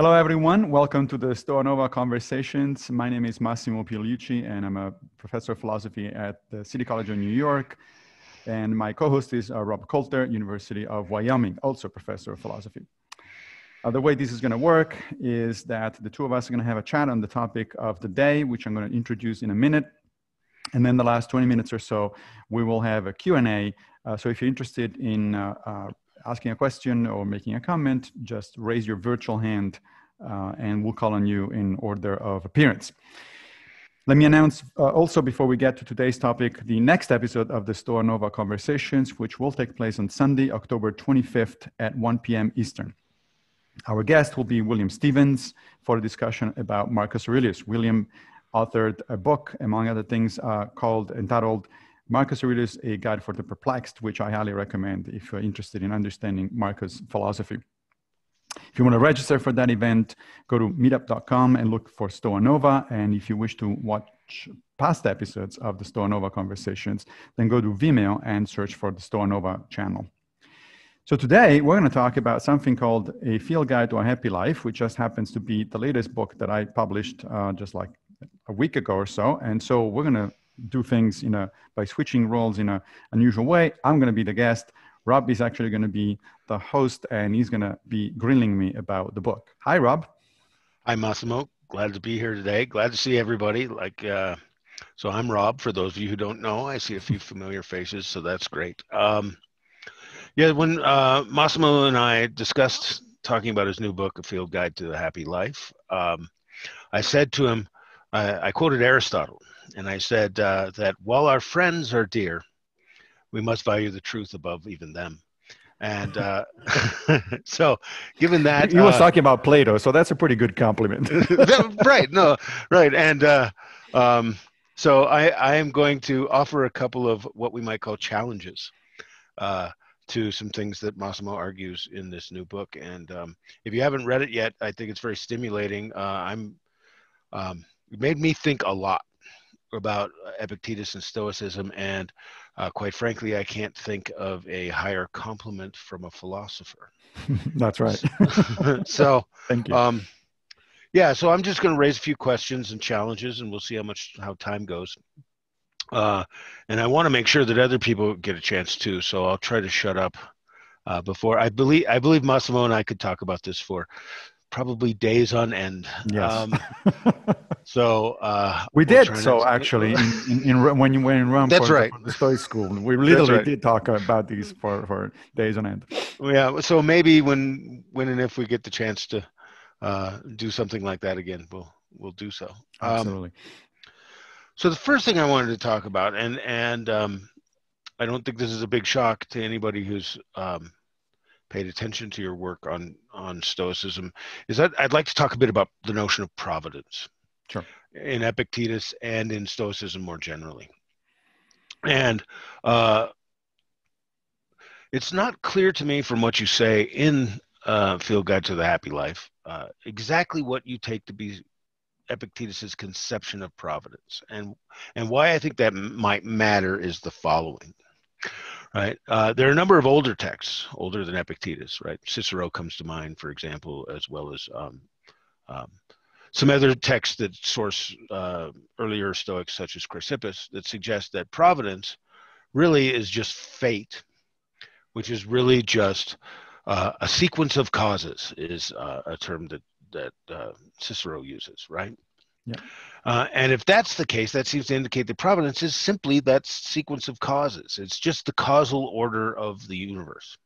Hello, everyone. Welcome to the Stoa Nova Conversations. My name is Massimo Pigliucci, and I'm a professor of philosophy at the City College of New York. And my co-host is uh, Rob Colter, University of Wyoming, also professor of philosophy. Uh, the way this is going to work is that the two of us are going to have a chat on the topic of the day, which I'm going to introduce in a minute. And then the last 20 minutes or so, we will have a Q&A. Uh, so if you're interested in uh, uh, asking a question or making a comment, just raise your virtual hand uh, and we'll call on you in order of appearance. Let me announce uh, also before we get to today's topic, the next episode of the Stoa Nova Conversations, which will take place on Sunday, October 25th at 1 p.m. Eastern. Our guest will be William Stephens for a discussion about Marcus Aurelius. William authored a book, among other things, uh, called entitled Marcus Aurelius, A Guide for the Perplexed, which I highly recommend if you're interested in understanding Marcus' philosophy. If you want to register for that event, go to meetup.com and look for Stoa Nova. And if you wish to watch past episodes of the Stoa Nova conversations, then go to Vimeo and search for the Stoa Nova channel. So today we're going to talk about something called A Field Guide to a Happy Life, which just happens to be the latest book that I published uh, just like a week ago or so. And so we're going to do things in a by switching roles in a unusual way. I'm going to be the guest. Rob is actually going to be the host, and he's going to be grilling me about the book. Hi, Rob. Hi, Massimo. Glad to be here today. Glad to see everybody. Like, uh, so I'm Rob. For those of you who don't know, I see a few familiar faces, so that's great. Um, yeah, when uh, Massimo and I discussed talking about his new book, A Field Guide to the Happy Life, um, I said to him, I, I quoted Aristotle and I said uh, that while our friends are dear, we must value the truth above even them. And uh, so, given that he was uh, talking about Plato, so that's a pretty good compliment. right? No, right. And uh, um, so, I, I am going to offer a couple of what we might call challenges uh, to some things that Massimo argues in this new book. And um, if you haven't read it yet, I think it's very stimulating. Uh, I'm um, it made me think a lot about Epictetus and Stoicism, and uh, quite frankly, I can't think of a higher compliment from a philosopher. That's right. so, thank you. Um, yeah, so I'm just going to raise a few questions and challenges, and we'll see how much how time goes. Uh, and I want to make sure that other people get a chance too. So I'll try to shut up uh, before I believe I believe Massimo and I could talk about this for probably days on end. Yes. Um, so uh, we we'll did. So actually, in, in, in, when you were in Rome, that's for, right. the Stoic school, we literally right. did talk about these for, for days on end. Yeah. So maybe when when and if we get the chance to uh, do something like that again, we'll we'll do so. Um, Absolutely. So the first thing I wanted to talk about, and and um, I don't think this is a big shock to anybody who's um, paid attention to your work on on Stoicism is that I'd like to talk a bit about the notion of providence. Sure. In Epictetus and in Stoicism more generally, and uh, it's not clear to me from what you say in uh, Field Guide to the Happy Life uh, exactly what you take to be Epictetus's conception of providence, and and why I think that might matter is the following right? Uh, there are a number of older texts, older than Epictetus, right? Cicero comes to mind, for example, as well as um, um, some other texts that source uh, earlier Stoics, such as Chrysippus, that suggest that providence really is just fate, which is really just uh, a sequence of causes, is uh, a term that that uh, Cicero uses, right? Yeah. Uh, and if that's the case, that seems to indicate that providence is simply that sequence of causes. It's just the causal order of the universe.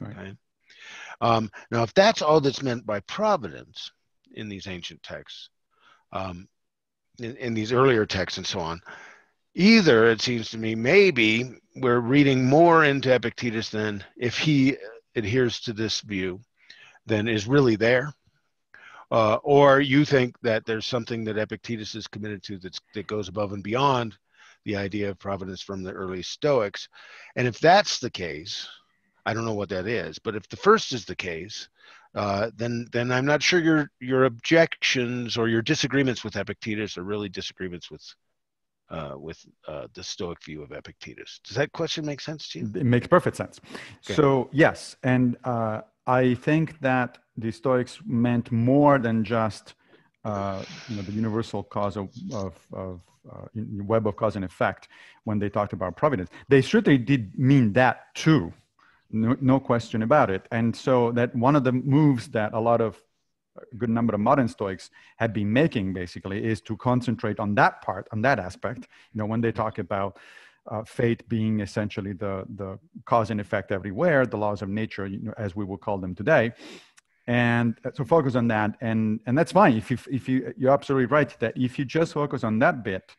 Right. Okay? Um, now, if that's all that's meant by providence in these ancient texts, um, in, in these earlier texts and so on, either it seems to me maybe we're reading more into Epictetus than if he adheres to this view than is really there uh, or you think that there's something that Epictetus is committed to that's, that goes above and beyond the idea of providence from the early Stoics. And if that's the case, I don't know what that is, but if the first is the case, uh, then then I'm not sure your your objections or your disagreements with Epictetus are really disagreements with uh, with uh, the Stoic view of Epictetus. Does that question make sense to you? It makes perfect sense. Okay. So yes, and uh, I think that the Stoics meant more than just uh, you know, the universal cause of, of, of uh, web of cause and effect when they talked about providence. They certainly did mean that too, no, no question about it. And so that one of the moves that a lot of a good number of modern Stoics have been making basically is to concentrate on that part, on that aspect. You know, when they talk about uh, fate being essentially the, the cause and effect everywhere, the laws of nature, you know, as we will call them today. And uh, so focus on that. And, and that's fine. If you, if you, you're absolutely right that if you just focus on that bit,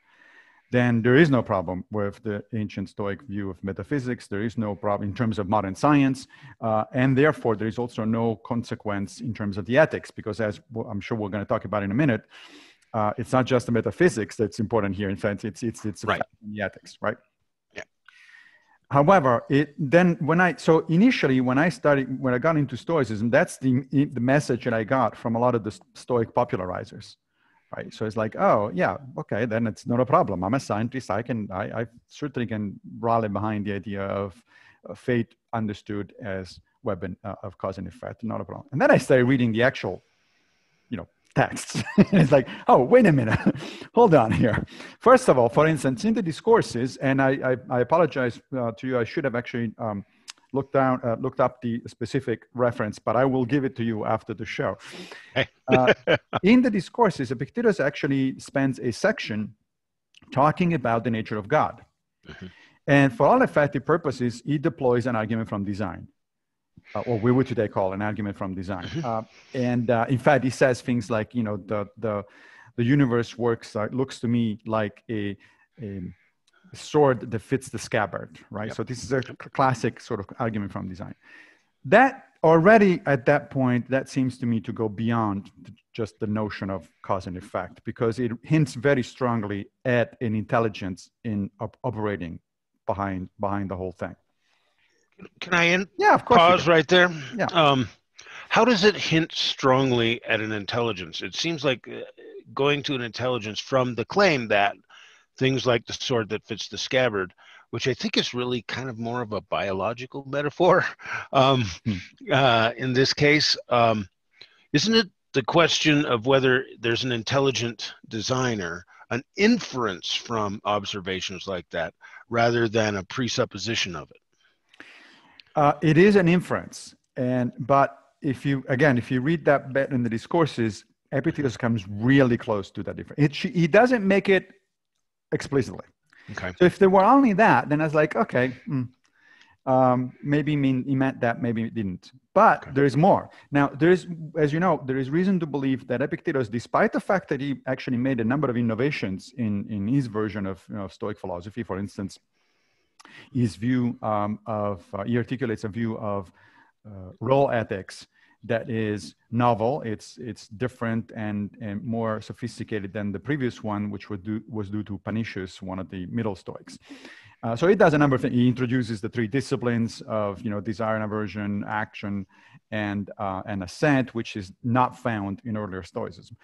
then there is no problem with the ancient Stoic view of metaphysics. There is no problem in terms of modern science. Uh, and therefore, there is also no consequence in terms of the ethics, because as I'm sure we're going to talk about in a minute, uh, it's not just the metaphysics that's important here. In fact, it's, it's, it's right. the ethics, right? However it then when i so initially when i started when i got into stoicism that's the the message that i got from a lot of the stoic popularizers right? So it's like oh yeah okay then it's not a problem. I'm a scientist. I can i, I certainly can rally behind the idea of fate understood as weapon uh, of cause and effect. Not a problem. And then i started reading the actual texts. it's like, oh, wait a minute, hold on here. First of all, for instance, in the discourses, and I, I, I apologize uh, to you, I should have actually um, looked down, uh, looked up the specific reference, but I will give it to you after the show. uh, in the discourses, Epictetus actually spends a section talking about the nature of God. Mm-hmm. And for all effective purposes, he deploys an argument from design uh, or we would today call an argument from design. Mm-hmm. Uh, and uh, in fact, he says things like, you know, the the the universe works uh, looks to me like a, a sword that fits the scabbard, right? Yep. So this is a classic sort of argument from design. That already at that point, that seems to me to go beyond just the notion of cause and effect because it hints very strongly at an intelligence in op- operating behind behind the whole thing. Can I in- yeah, of course pause right there? Yeah. Um, how does it hint strongly at an intelligence? It seems like uh, going to an intelligence from the claim that things like the sword that fits the scabbard, which I think is really kind of more of a biological metaphor um, hmm. uh, in this case. Um, isn't it the question of whether there's an intelligent designer, an inference from observations like that, rather than a presupposition of it? Uh, it is an inference, and but if you again, if you read that bit in the discourses, Epictetus comes really close to that difference. It, he doesn't make it explicitly. Okay. So if there were only that, then I was like, okay, mm, um, maybe mean he meant that, maybe it didn't. But okay. there is more. Now, there is, as you know, there is reason to believe that Epictetus, despite the fact that he actually made a number of innovations in, in his version of you know, Stoic philosophy, for instance, his view um, of, uh, he articulates a view of uh, role ethics that is novel. It's, it's different and, and more sophisticated than the previous one, which was due, was due to Panaetius, one of the Middle Stoics. Uh, so it does a number of things. He introduces the three disciplines of, you know, desire and aversion, action, and uh, and assent, which is not found in earlier Stoicism.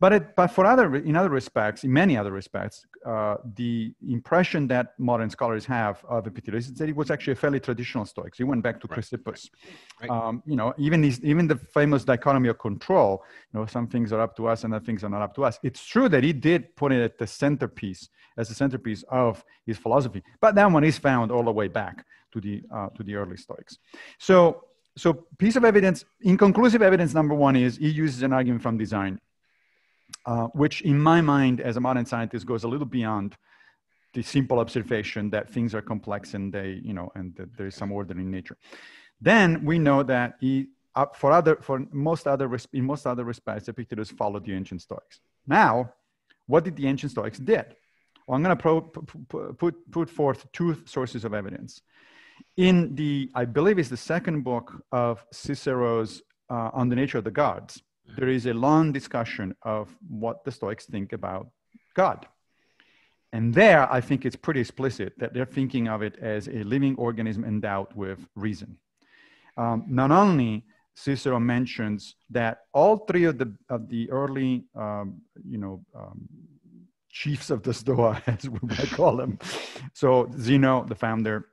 But it, but for other in other respects, in many other respects, uh, the impression that modern scholars have of Epictetus is that he was actually a fairly traditional Stoic. He went back to right. Chrysippus. Right. Um, you know, even his, even the famous dichotomy of control. You know, some things are up to us and other things are not up to us. It's true that he did put it at the centerpiece as the centerpiece of his philosophy, but that one is found all the way back to the uh, to the early Stoics. So so piece of evidence, inconclusive evidence number one is he uses an argument from design, uh, which in my mind as a modern scientist goes a little beyond the simple observation that things are complex and they, you know, and that there is some order in nature. Then we know that he, uh, for other, for most other, in most other respects, Epictetus followed the ancient Stoics. Now, what did the ancient Stoics did? Well, I'm going to put, put forth two sources of evidence in the, I believe it's the second book of Cicero's uh, On the Nature of the Gods, there is a long discussion of what the Stoics think about God. And there, I think it's pretty explicit that they're thinking of it as a living organism endowed with reason. Um, not only Cicero mentions that all three of the of the early, um, you know, um, chiefs of the Stoa, as we might call them, so Zeno, the founder,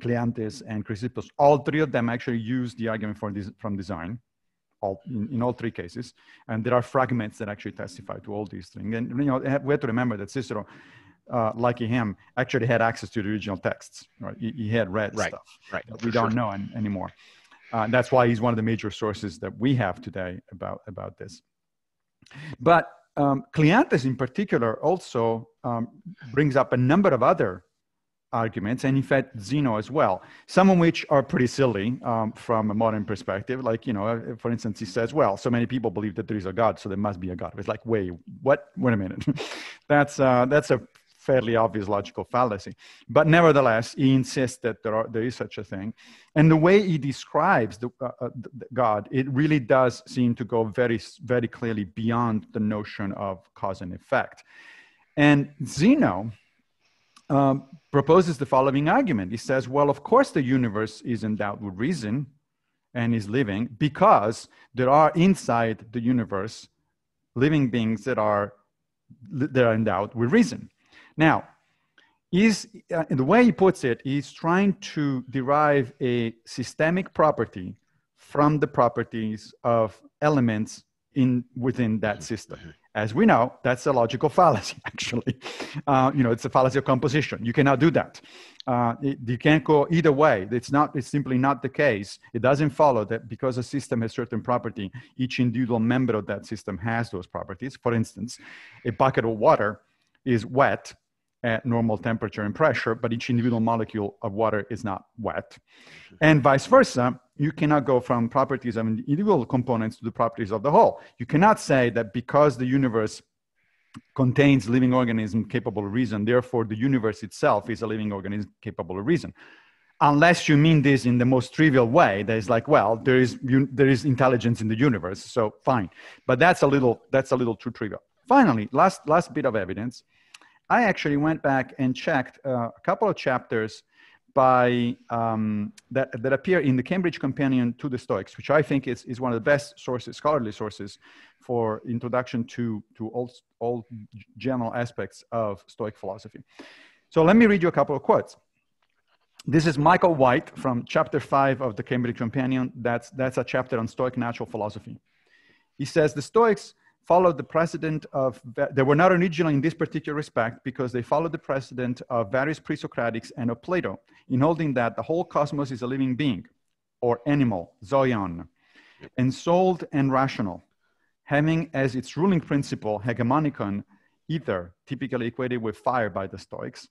Cleanthes and Chrysippus, all three of them actually use the argument for this, from design all, in, in, all three cases. And there are fragments that actually testify to all these things. And you know, we have to remember that Cicero, uh, like him, actually had access to the original texts. Right? He, he had read right. stuff right. that we don't sure. know an, anymore. Uh, that's why he's one of the major sources that we have today about, about this. But um, in particular also um, brings up a number of other arguments, and in fact, Zeno as well, some of which are pretty silly um, from a modern perspective. Like, you know, for instance, he says, well, so many people believe that there is a God, so there must be a God. It's like, wait, what? Wait a minute. that's, uh, that's a fairly obvious logical fallacy. But nevertheless, he insists that there, are, there is such a thing. And the way he describes the, uh, uh, the God, it really does seem to go very, very clearly beyond the notion of cause and effect. And Zeno, um, proposes the following argument. He says, well, of course, the universe is endowed with reason and is living because there are inside the universe living beings that are, that are endowed with reason. Now, is uh, the way he puts it, he's trying to derive a systemic property from the properties of elements in within that system. As we know, that's a logical fallacy, actually. Uh, you know, it's a fallacy of composition. You cannot do that. Uh, it, you can't go either way. It's not. It's simply not the case. It doesn't follow that because a system has certain property, each individual member of that system has those properties. For instance, a bucket of water is wet at normal temperature and pressure, but each individual molecule of water is not wet. And vice versa, you cannot go from properties of individual components to the properties of the whole. You cannot say that because the universe contains living organism capable of reason, therefore the universe itself is a living organism capable of reason. Unless you mean this in the most trivial way, that is like, well, there is, there is intelligence in the universe, so fine. But that's a little, that's a little too trivial. Finally, last, last bit of evidence I actually went back and checked uh, a couple of chapters by um, that, that appear in the Cambridge Companion to the Stoics, which I think is, is one of the best sources, scholarly sources for introduction to, to all, all general aspects of Stoic philosophy. So let me read you a couple of quotes. This is Michael White from chapter five of the Cambridge Companion. That's, that's a chapter on Stoic natural philosophy. He says, the Stoics followed the precedent of, they were not original in this particular respect because they followed the precedent of various pre-Socratics and of Plato in holding that the whole cosmos is a living being or animal, zoion, ensouled and rational, having as its ruling principle hegemonikon, ether, typically equated with fire by the Stoics.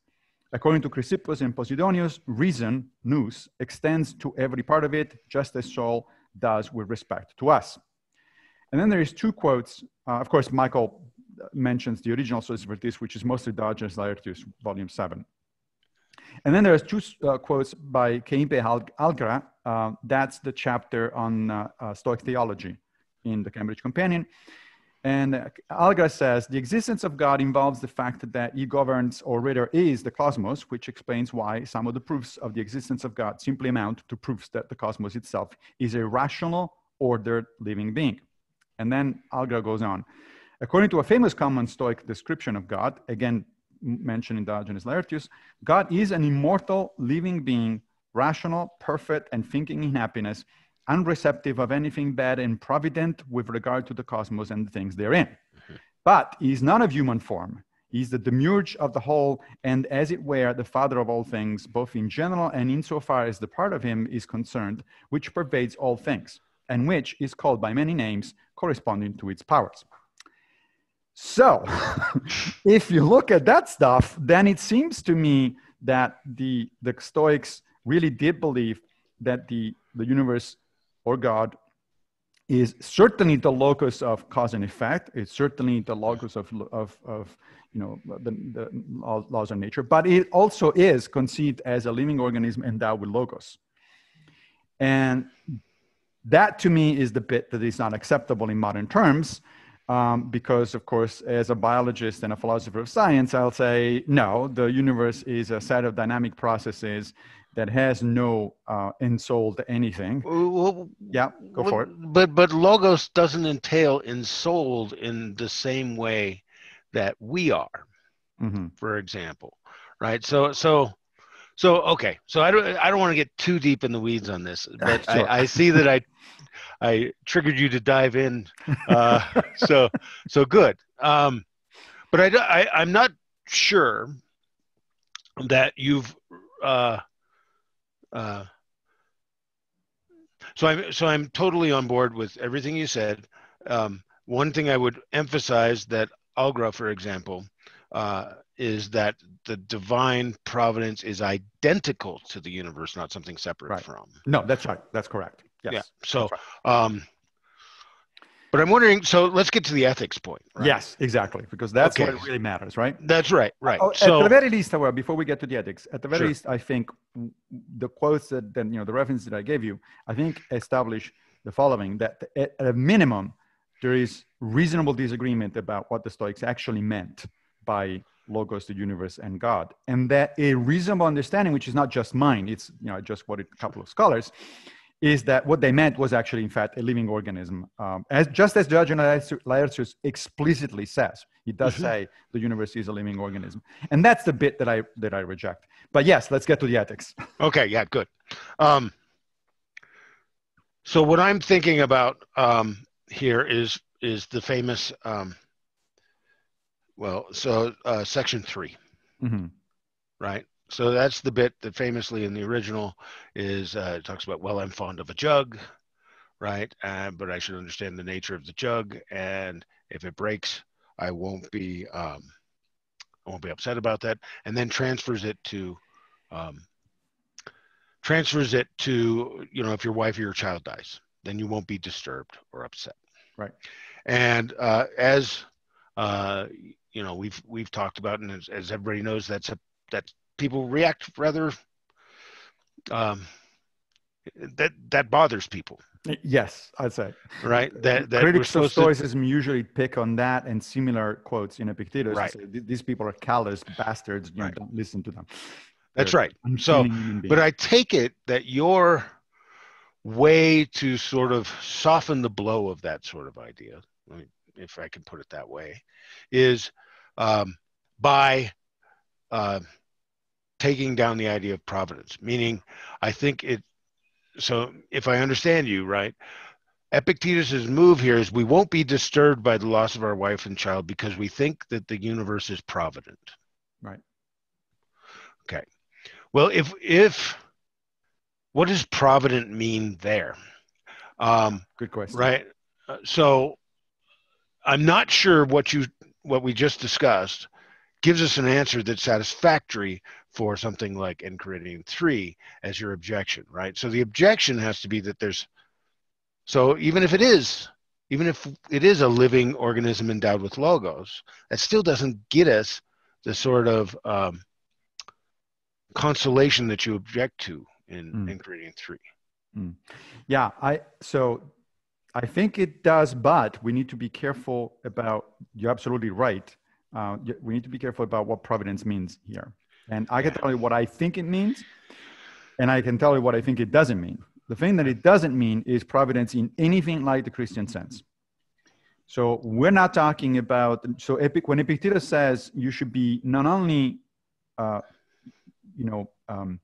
According to Chrysippus and Posidonius, reason, nous, extends to every part of it, just as soul does with respect to us. And then there's two quotes. Uh, of course, Michael mentions the original source for this, which is mostly Diogenes Laertius, volume seven. And then there's two uh, quotes by Keimpe Algra. Uh, that's the chapter on uh, uh, Stoic theology in the Cambridge Companion. And Algra says the existence of God involves the fact that he governs, or rather is, the cosmos, which explains why some of the proofs of the existence of God simply amount to proofs that the cosmos itself is a rational, ordered living being. And then Algra goes on. According to a famous common Stoic description of God, again mentioned in Diogenes Laertius, God is an immortal living being, rational, perfect, and thinking in happiness, unreceptive of anything bad, and provident with regard to the cosmos and the things therein. Mm-hmm. But he is not of human form. He is the demiurge of the whole, and as it were, the father of all things, both in general and insofar as the part of him is concerned, which pervades all things and which is called by many names corresponding to its powers. So, if you look at that stuff, then it seems to me that the, the Stoics really did believe that the, the universe or God is certainly the locus of cause and effect. It's certainly the locus of, of, of you know, the, the laws of nature, but it also is conceived as a living organism endowed with logos. And that to me is the bit that is not acceptable in modern terms. Um, because, of course, as a biologist and a philosopher of science, I'll say no, the universe is a set of dynamic processes that has no uh, ensouled anything. Well, yeah, go well, for it. But but logos doesn't entail ensouled in the same way that we are, mm-hmm. for example, right? So so So okay, so I don't I don't want to get too deep in the weeds on this, but Sure. I, I see that I I triggered you to dive in. Uh, so so good. Um, but I, don't- I I'm not sure that you've uh, uh, so I'm so I'm totally on board with everything you said. Um, one thing I would emphasize that Algra, for example, uh, is that the divine providence is identical to the universe, not something separate Right. from. No, that's right. That's correct. Yes. Yeah. So, That's um, but I'm wondering. So let's get to the ethics point. right? Yes, exactly. Because that's what Okay. it really matters, right? That's right. Right. Oh, at so the very least, however, before we get to the ethics, at the very Sure. least, I think the quotes that, then you know, the references that I gave you, I think establish the following: that at at a minimum, there is reasonable disagreement about what the Stoics actually meant by logos, the universe, and God, and that a reasonable understanding, which is not just mine, it's you know, just quoted a couple of scholars, is that what they meant was actually, in fact, a living organism. Um, as just as Diogenes Laertius explicitly says, he does Mhm. say the universe is a living organism, and that's the bit that I that I reject. But yes, let's get to the ethics. Okay, yeah, good. Um, so what I'm thinking about um, here is is the famous, um, well, so uh, section three, Mhm. right? So that's the bit that famously in the original is uh, it talks about, well, I'm fond of a jug, right? Uh, but I should understand the nature of the jug, and if it breaks, I won't be um, I won't be upset about that. And then transfers it to um, transfers it to you know if your wife or your child dies, then you won't be disturbed or upset. Right. And uh, as uh, you know, we've we've talked about, and as, as everybody knows, that's a that people react rather. Um, that that bothers people, Yes, I'd say. right? That that Critics of supposed to, Stoicism usually pick on that and similar quotes in Epictetus. Right. say, These people are callous bastards. You Right. don't listen to them. That's They're right. So, But. I take it that your way to sort of soften the blow of that sort of idea, if I can put it that way, is um, by uh, taking down the idea of providence. Meaning, I think it. So, if I understand you right, Epictetus's move here is we won't be disturbed by the loss of our wife and child because we think that the universe is provident. Right. Okay. Well, if if what does provident mean there? Um, Good question. right. Uh, so I'm not sure what you what we just discussed gives us an answer that's satisfactory for something like Enchiridion 3 as your objection, right? So the objection has to be that there's so even if it is even if it is a living organism endowed with logos, that still doesn't get us the sort of um, consolation that you object to in Mm. Enchiridion 3. Yeah, I so I think it does, but we need to be careful about. You're absolutely right. Uh, we need to be careful about what providence means here. And I can tell you what I think it means, and I can tell you what I think it doesn't mean. The thing that it doesn't mean is providence in anything like the Christian sense. So we're not talking about. So Epic when Epictetus says you should be not only, uh, you know. Um,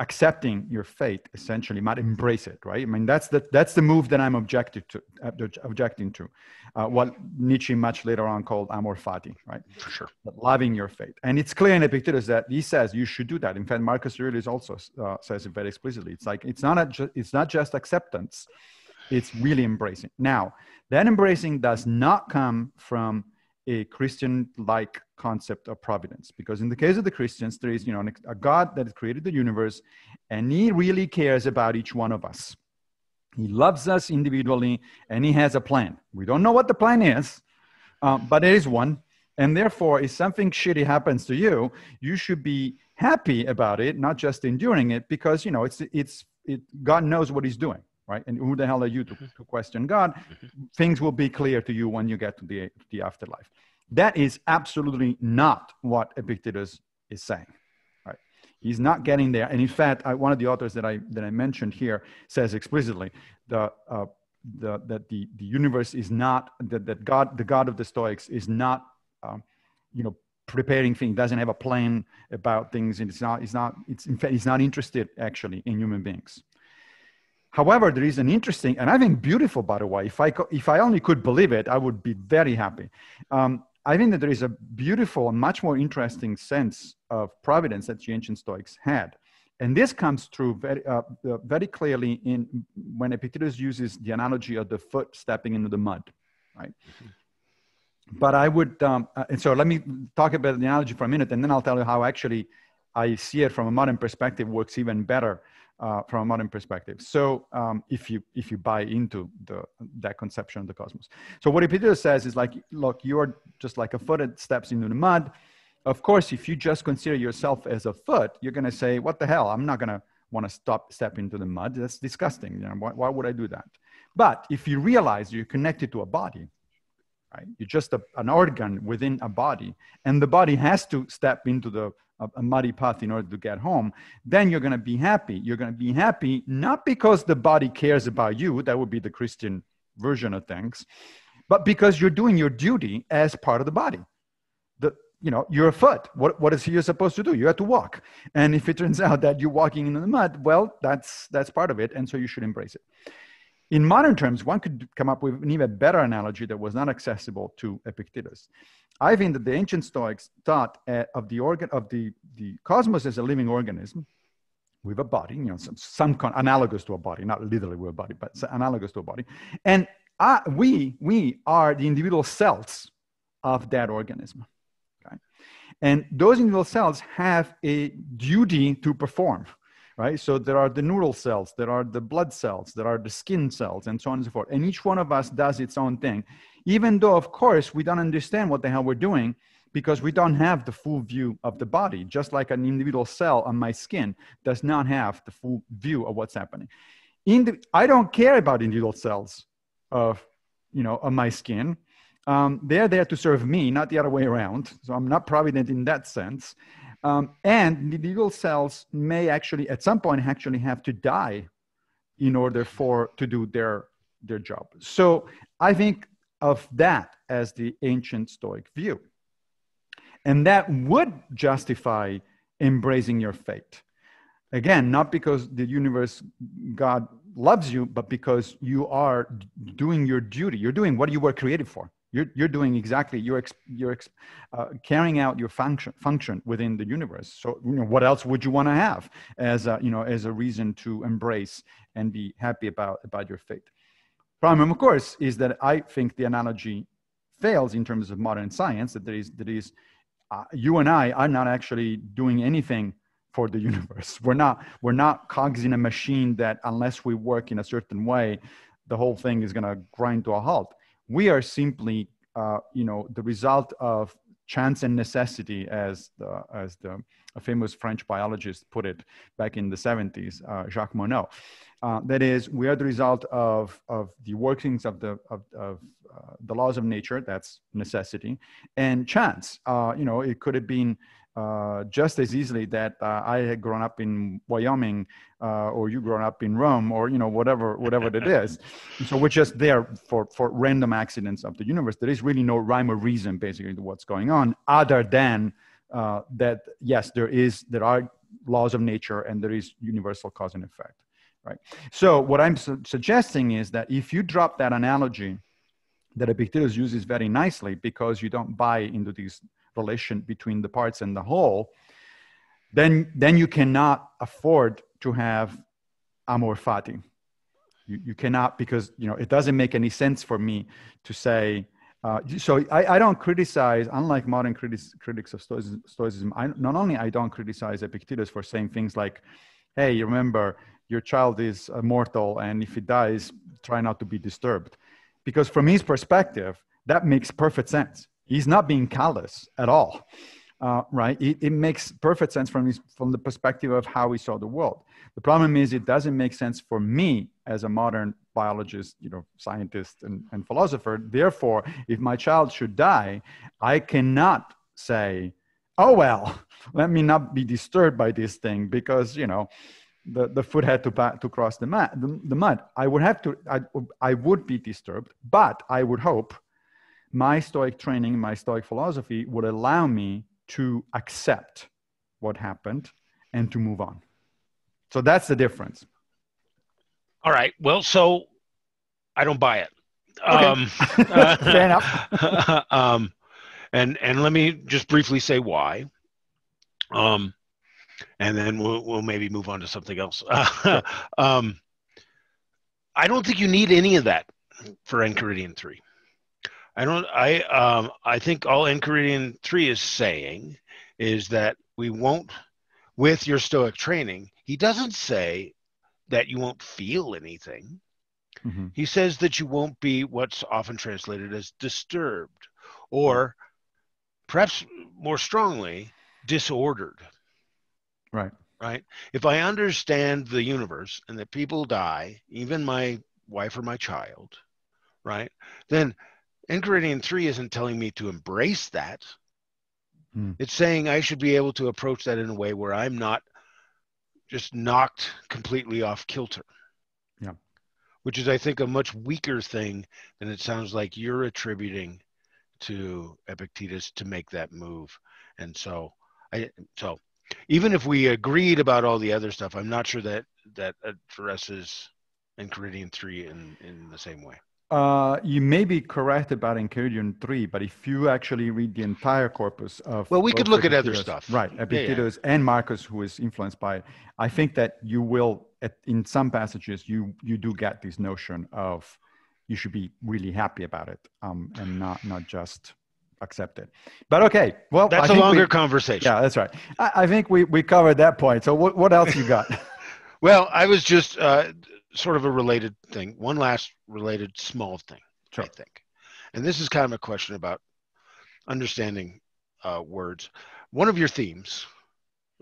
accepting your fate essentially might embrace it right? I mean that's the that's the move that i'm objective to objecting to. Uh, what nietzsche much later on called amor fati right? For sure. but loving your fate. And it's clear in epictetus that he says you should do that. In fact marcus aurelius also uh, says it very explicitly. It's like it's not a ju- it's not just acceptance. It's really embracing. Now that embracing does not come from a Christian like concept of providence. Because in the case of the Christians, there is, you know, a God that has created the universe and he really cares about each one of us. He loves us individually and he has a plan. We don't know what the plan is, um, but there is one. And therefore, if something shitty happens to you, you should be happy about it, not just enduring it, because you know it's it's it. God knows what He's doing, right? And who the hell are you to, to question God? Things will be clear to you when you get to the the afterlife. That is absolutely not what Epictetus is saying. Right? He's not getting there. And in fact, I, one of the authors that I that I mentioned here says explicitly the uh, the that the the universe is not that that God the God of the Stoics is not um, you know preparing things, doesn't have a plan about things, and it's not, it's not, it's in fact, it's not interested actually in human beings. However, there is an interesting, and I think beautiful, by the way. If I if I only could believe it, I would be very happy. Um, I think that there is a beautiful and much more interesting sense of providence that the ancient Stoics had, and this comes through very uh, very clearly in when Epictetus uses the analogy of the foot stepping into the mud, right? Mm-hmm but I would, um, uh, and so let me talk about the analogy for a minute, and then I'll tell you how actually I see it from a modern perspective works even better uh, from a modern perspective. So um, if you if you buy into the that conception of the cosmos, so what Epictetus says is like, look, you're just like a foot that steps into the mud. Of course, if you just consider yourself as a foot, you're going to say, what the hell? I'm not going to want to stop step into the mud. That's disgusting. You know, why, why would I do that? But if you realize you're connected to a body, right? You're just a, an organ within a body, and the body has to step into the a, a muddy path in order to get home. Then you're going to be happy. You're going to be happy not because the body cares about you. That would be the Christian version of things, but because you're doing your duty as part of the body. The you know you're a foot. What what is you're supposed to do? You have to walk. And if it turns out that you're walking in the mud, well, that's that's part of it, and so you should embrace it. In modern terms, one could come up with an even better analogy that was not accessible to Epictetus. I think that the ancient Stoics thought uh, of the organ of the, the cosmos as a living organism with a body, you know, some, some analogous to a body, not literally with a body, but analogous to a body. And uh, we, we are the individual cells of that organism. Okay? And those individual cells have a duty to perform right? So there are the neural cells, there are the blood cells, there are the skin cells, and so on and so forth. And each one of us does its own thing, even though, of course, we don't understand what the hell we're doing because we don't have the full view of the body, just like an individual cell on my skin does not have the full view of what's happening. In the, I don't care about individual cells of, you know, of my skin. Um, they're there to serve me, not the other way around. So I'm not provident in that sense. Um, and individual cells may actually, at some point, actually have to die in order for to do their their job. So I think of that as the ancient Stoic view, and that would justify embracing your fate. Again, not because the universe, God loves you, but because you are doing your duty. You're doing what you were created for. You're, you're doing exactly, you're, ex, you're ex, uh, carrying out your function, function within the universe. So, you know, what else would you want to have as a, you know, as a reason to embrace and be happy about, about your fate? Problem, of course, is that I think the analogy fails in terms of modern science, that there is, that is uh, you and I are not actually doing anything for the universe. We're not, we're not cogs in a machine that unless we work in a certain way, the whole thing is going to grind to a halt we are simply, uh, you know, the result of chance and necessity, as the, as the famous French biologist put it back in the 70s, uh, Jacques Monod. Uh, that is, we are the result of, of the workings of the, of, of uh, the laws of nature, that's necessity, and chance. Uh, you know, it could have been uh, just as easily that uh, I had grown up in Wyoming uh, or you grown up in Rome or you know whatever whatever it is. so we're just there for for random accidents of the universe. There is really no rhyme or reason basically to what's going on other than uh, that yes there is there are laws of nature and there is universal cause and effect. Right. So what I'm su- suggesting is that if you drop that analogy that Epictetus uses very nicely because you don't buy into these relation between the parts and the whole, then, then you cannot afford to have amor fati. You, you cannot because you know it doesn't make any sense for me to say. Uh, so I, I don't criticize, unlike modern critics, critics of Stoicism. stoicism I, not only I don't criticize Epictetus for saying things like, "Hey, you remember your child is mortal, and if he dies, try not to be disturbed," because from his perspective, that makes perfect sense he's not being callous at all, uh, right? It, it, makes perfect sense from his, from the perspective of how he saw the world. The problem is it doesn't make sense for me as a modern biologist, you know, scientist and, and philosopher. Therefore, if my child should die, I cannot say, oh well, let me not be disturbed by this thing because you know the, the foot had to, to cross the, mat, the, the mud. I would have to, I, I would be disturbed, but I would hope my Stoic training, my Stoic philosophy would allow me to accept what happened and to move on. So that's the difference. All right. Well, so I don't buy it. Okay. Um, Fair enough. um, and and let me just briefly say why. Um, and then we'll we'll maybe move on to something else. um, I don't think you need any of that for Enchiridion three. I don't. I um. I think all Enchiridion three is saying is that we won't, with your Stoic training. He doesn't say that you won't feel anything. Mhm. He says that you won't be what's often translated as disturbed, or perhaps more strongly, disordered. Right. Right. If I understand the universe and that people die, even my wife or my child, right, then Enchiridion 3 isn't telling me to embrace that. Hmm. It's saying I should be able to approach that in a way where I'm not just knocked completely off kilter. Yeah. Which is, I think, a much weaker thing than it sounds like you're attributing to Epictetus to make that move. And so, I so even if we agreed about all the other stuff, I'm not sure that that addresses Enchiridion three in in the same way. Uh, you may be correct about Enchiridion 3, but if you actually read the entire corpus of. Well, we could look at other stuff. Right, yeah. Epictetus and Marcus, who is influenced by it, I think that you will, at, in some passages, you you do get this notion of you should be really happy about it um, and not not just accept it. But okay, well, That's a a longer conversation. yeah, that's right. I, I think we, we covered that point. So what, what else you got? Well, I was just uh, sort of a related thing. One last related small thing, Sure. I think. And this is kind of a question about understanding uh, words. One of your themes,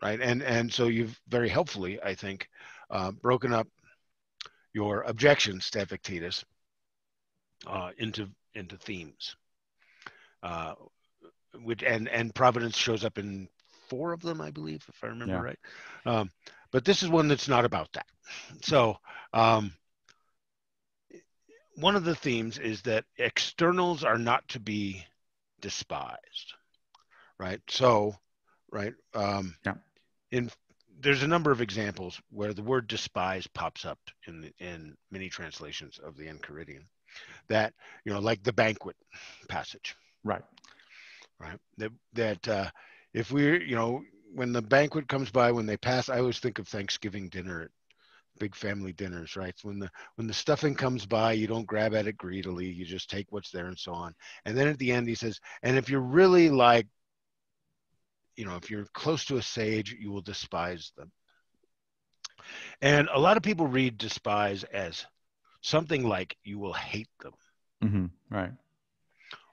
right? And and so you've very helpfully, I think, uh, broken up your objections to Epictetus uh, into into themes. Uh, which and and providence shows up in four of them, I believe, if I remember Yeah. right. Um, but this is one that's not about that. So um, one of the themes is that externals are not to be despised, right? So, right, um, Yeah. in there's a number of examples where the word despise pops up in the, in many translations of the Enchiridion. That you know, like the banquet passage right. right? That that uh, if we're you know when the banquet comes by when they pass, I always think of Thanksgiving dinner at big family dinners, right? When the when the stuffing comes by, you don't grab at it greedily, you just take what's there and so on. And then at the end, he says, and if you're really like, you know, if you're close to a sage, you will despise them. And a lot of people read despise as something like you will hate them hmm Right.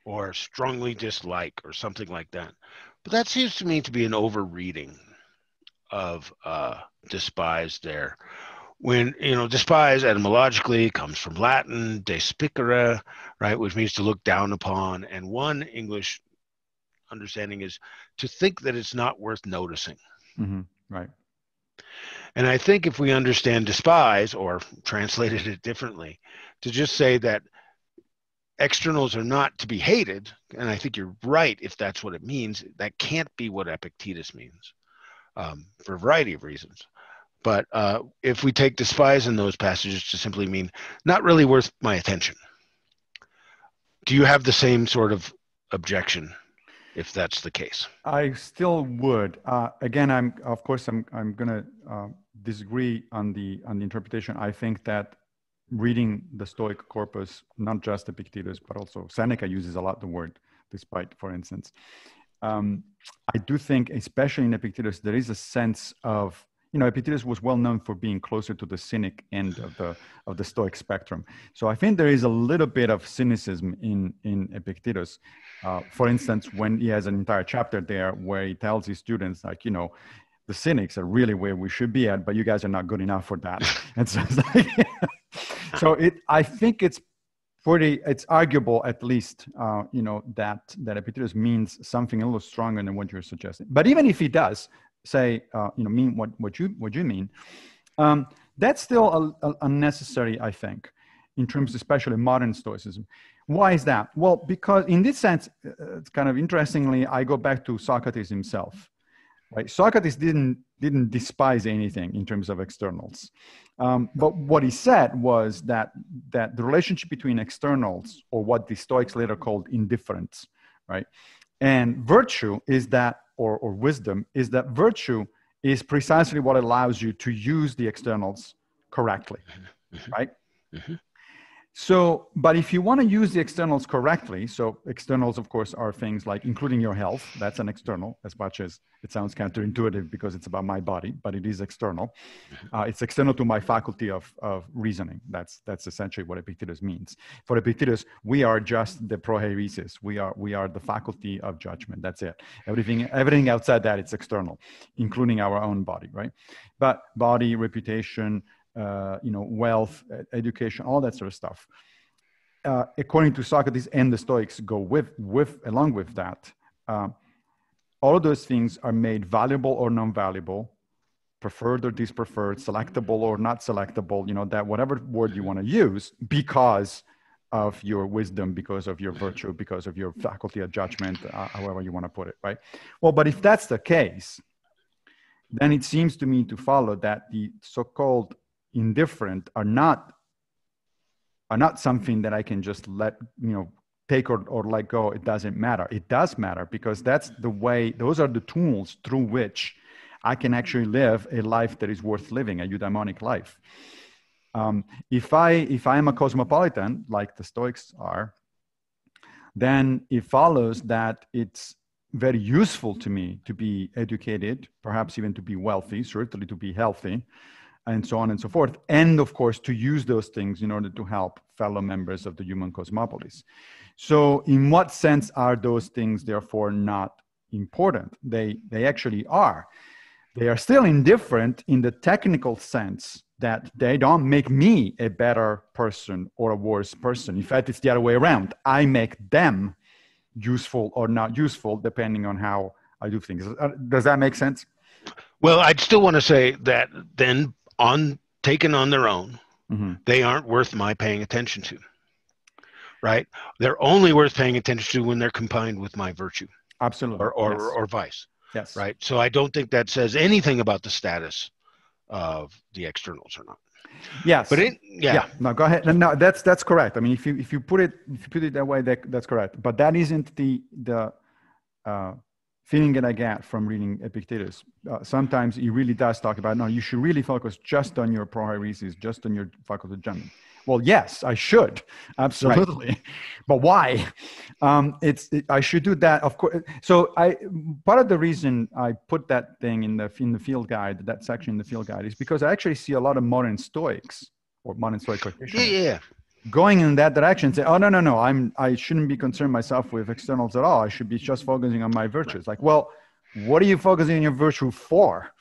or strongly dislike or something like that. But that seems to me to be an overreading of uh, despise there. When, you know, despise etymologically comes from Latin, despicere, right, which means to look down upon. And one English understanding is to think that it's not worth noticing. hmm Right. And I think if we understand despise or translated it differently, to just say that externals are not to be hated, and I think you're right if that's what it means, that can't be what Epictetus means um, for a variety of reasons. But uh, if we take despise in those passages to simply mean not really worth my attention, do you have the same sort of objection if that's the case? I still would. Uh, again, I'm of course I'm I'm gonna uh, disagree on the on the interpretation. I think that reading the Stoic corpus, not just Epictetus but also Seneca uses a lot the word despite, for instance. Um, I do think, especially in Epictetus, there is a sense of you know Epictetus was well known for being closer to the cynic end of the of the Stoic spectrum. So I think there is a little bit of cynicism in in Epictetus. Uh, for instance, when he has an entire chapter there where he tells his students, like, you know, the cynics are really where we should be at, but you guys are not good enough for that. and so, it's like, so it, I think it's pretty, it's arguable at least, uh, you know, that that Epictetus means something a little stronger than what you're suggesting. But even if he does say, uh, you know, mean what what you what you mean, um, that's still a, a, unnecessary, I think, in terms, especially modern Stoicism. Why is that? Well, because in this sense, uh, it's kind of interestingly, I go back to Socrates himself. Right? Socrates didn't didn't despise anything in terms of externals, um, but what he said was that that the relationship between externals, or what the Stoics later called indifference, right, and virtue is that, or or wisdom is that virtue is precisely what allows you to use the externals correctly, mm-hmm. right? So, but if you want to use the externals correctly, so externals, of course, are things like including your health. That's an external, as much as it sounds counterintuitive because it's about my body, but it is external. Mm-hmm. Uh, it's external to my faculty of, of reasoning. That's that's essentially what Epictetus means. For Epictetus, we are just the prohairesis. We are we are the faculty of judgment. That's it. Everything everything outside that it's external, including our own body, right? But body, reputation, uh, you know, wealth, education, all that sort of stuff. Uh, according to Socrates and the Stoics, go with with along with that. Uh, all of those things are made valuable or non-valuable, preferred or dispreferred, selectable or not selectable. You know that whatever word you want to use, because of your wisdom, because of your virtue, because of your faculty of judgment, uh, however you want to put it, right? Well, but if that's the case, then it seems to me to follow that the so-called indifferent are not are not something that I can just let you know take or, or let go. It doesn't matter. It does matter because that's the way. Those are the tools through which I can actually live a life that is worth living, a eudaimonic life. Um, if I if I am a cosmopolitan like the Stoics are, then it follows that it's very useful to me to be educated, perhaps even to be wealthy, certainly to be healthy, and so on and so forth. And of course, to use those things in order to help fellow members of the human cosmopolis. So, in what sense are those things therefore not important? They, they actually are. They are still indifferent in the technical sense that they don't make me a better person or a worse person. In fact, it's the other way around. I make them useful or not useful depending on how I do things. Uh, does that make sense? Well, I'd still want to say that then on taken on their own, mm-hmm. they aren't worth my paying attention to. Right? They're only worth paying attention to when they're combined with my virtue. Absolutely. Or or, yes. or vice. Yes. Right. So I don't think that says anything about the status of the externals or not. Yes. But it, yeah. yeah. No, go ahead. No, that's that's correct. I mean, if you if you put it if you put it that way, that that's correct. But that isn't the the uh, feeling that I get from reading Epictetus. Uh, sometimes he really does talk about, no, you should really focus just on your prohairesis, just on your faculty of judgment. Well, yes, I should, absolutely. Right. But why? Um, it's it, I should do that, of course. So I part of the reason I put that thing in the in the field guide, that section in the field guide, is because I actually see a lot of modern Stoics or modern Stoic practitioners. Yeah, yeah going in that direction say oh no no no i'm i shouldn't be concerned myself with externals at all. I should be just focusing on my virtues. Like well what are you focusing on your virtue for?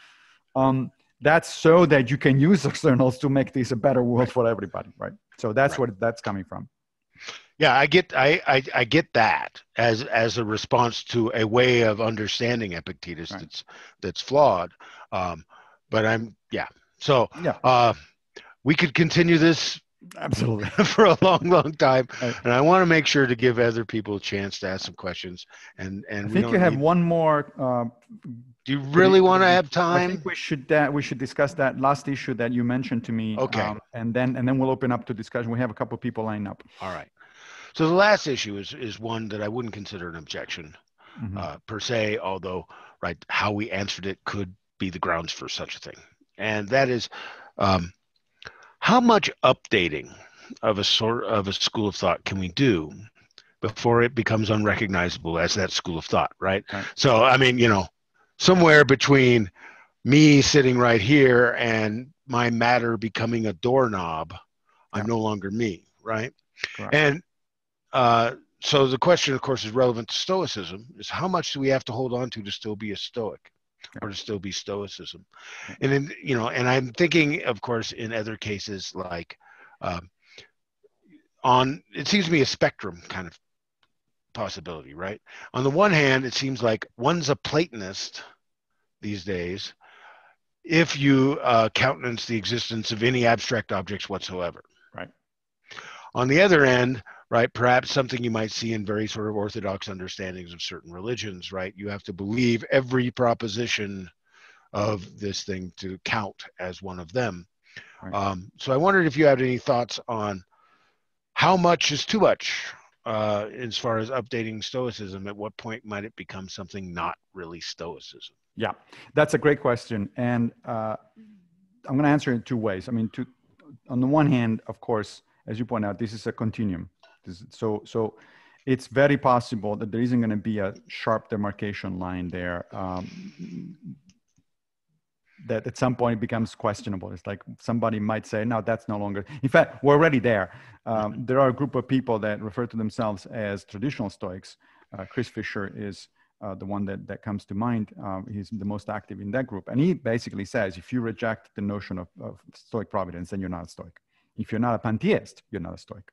Um, that's so that you can use externals to make this a better world for everybody right? So that's right. what that's coming from. Yeah i get I, I, I get that as as a response to a way of understanding epictetus right. that's that's flawed. Um, but i'm yeah. So yeah. uh, we could continue this Absolutely. for a long, long time. And I want to make sure to give other people a chance to ask some questions. And and I think you have need... one more. Uh, Do you really want to have time? I think we should uh, we should discuss that last issue that you mentioned to me. Okay. Um, and then and then we'll open up to discussion. We have a couple of people lined up. All right. So the last issue is is one that I wouldn't consider an objection mm-hmm. uh, per se, although right how we answered it could be the grounds for such a thing, and that is. Um, how much updating of a sort of a school of thought can we do before it becomes unrecognizable as that school of thought right, right. so i mean you know somewhere between me sitting right here and my matter becoming a doorknob i'm no longer me right Correct. and uh, so the question of course is relevant to stoicism is how much do we have to hold on to to still be a stoic or to still be stoicism. And then you know and i'm thinking of course in other cases like um, on it seems to me a spectrum kind of possibility right? On the one hand it seems like one's a platonist these days if you uh, countenance the existence of any abstract objects whatsoever right? On the other end right? Perhaps something you might see in very sort of orthodox understandings of certain religions, right? You have to believe every proposition of this thing to count as one of them. Right. Um, so I wondered if you had any thoughts on how much is too much uh, as far as updating Stoicism. At what point might it become something not really Stoicism? Yeah, that's a great question, and uh, I'm going to answer it in two ways. I mean, to, on the one hand, of course, as you point out, this is a continuum. This, so, so it's very possible that there isn't going to be a sharp demarcation line there. Um, that at some point it becomes questionable. It's like somebody might say, no, that's no longer. In fact, we're already there. Um, there are a group of people that refer to themselves as traditional Stoics. Uh, Chris Fisher is uh, the one that, that comes to mind. Um, he's the most active in that group. And he basically says if you reject the notion of, of Stoic providence, then you're not a Stoic. If you're not a pantheist, you're not a Stoic.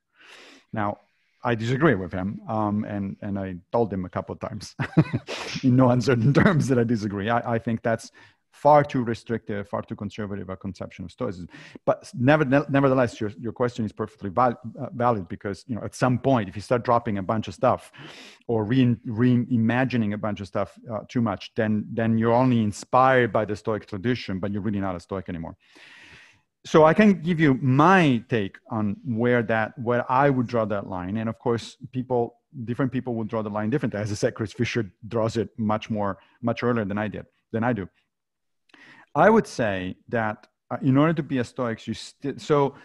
Now, I disagree with him, um, and and I told him a couple of times, in no uncertain terms, that I disagree. I, I think that's far too restrictive, far too conservative a conception of Stoicism. But never, nevertheless, your, your question is perfectly val- uh, valid because you know at some point, if you start dropping a bunch of stuff or re- reimagining a bunch of stuff uh, too much, then then you're only inspired by the Stoic tradition, but you're really not a Stoic anymore. So I can give you my take on where that where I would draw that line, and of course, people different people will draw the line differently. As I said, Chris Fisher draws it much more much earlier than I did than I do. I would say that uh, in order to be a Stoic, you so